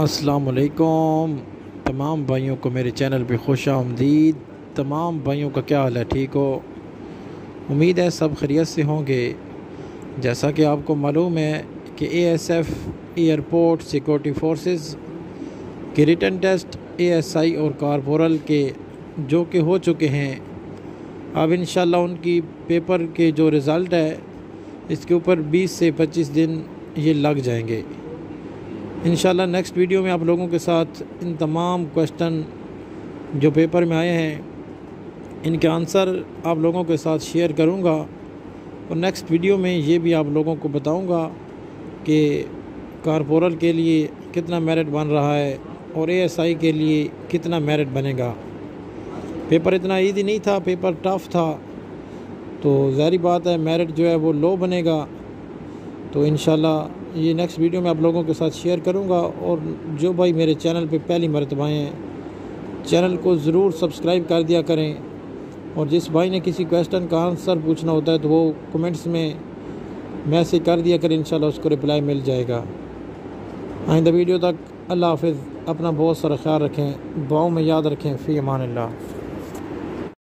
असलकुम तमाम भाइयों को मेरे चैनल पे खुश आमदीद। तमाम भाइयों का क्या हाल है? ठीक हो? उम्मीद है सब खैरियत से होंगे। जैसा कि आपको मालूम है कि एएसएफ एयरपोर्ट सिक्योरिटी फोर्सेस के रिटर्न टेस्ट एएसआई और कारपोरल के जो कि हो चुके हैं, अब इन उनकी पेपर के जो रिज़ल्ट है, इसके ऊपर 20 से 25 दिन ये लग जाएँगे। इन नेक्स्ट वीडियो में आप लोगों के साथ इन तमाम क्वेश्चन जो पेपर में आए हैं, इनके आंसर आप लोगों के साथ शेयर करूँगा। और नेक्स्ट वीडियो में ये भी आप लोगों को बताऊँगा कि कारपोरल के लिए कितना मेरिट बन रहा है और एएसआई के लिए कितना मेरिट बनेगा। पेपर इतना ईजी नहीं था पेपर टफ़ था। तो ज़ाहरी बात है मेरिट जो है वो लो बनेगा। तो इन ये नेक्स्ट वीडियो में आप लोगों के साथ शेयर करूँगा और जो भाई मेरे चैनल पे पहली मरतबा हैं चैनल को ज़रूर सब्सक्राइब कर दिया करें। और जिस भाई ने किसी क्वेश्चन का आंसर पूछना होता है तो वो कमेंट्स में मैसेज कर दिया करें, इंशाल्लाह उसको रिप्लाई मिल जाएगा। आइंदा वीडियो तक, अल्लाह हाफिज़, अपना बहुत सारा ख्याल रखें, दुआओं में याद रखें, फ़ी अमान